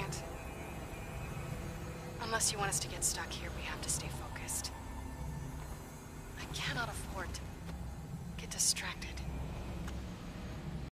Grant. Unless you want us to get stuck here, we have to stay focused. I cannot afford to get distracted.